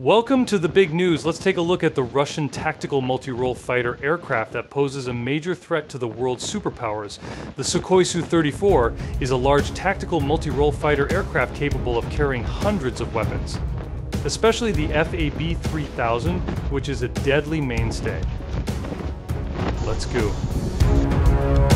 Welcome to the big news. Let's take a look at the Russian tactical multi-role fighter aircraft that poses a major threat to the world's superpowers. The Sukhoi Su-34 is a large tactical multi-role fighter aircraft capable of carrying hundreds of weapons, especially the FAB-3000, which is a deadly mainstay. Let's go.